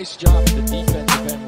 Nice job the defensive end.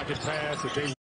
pocket pass that they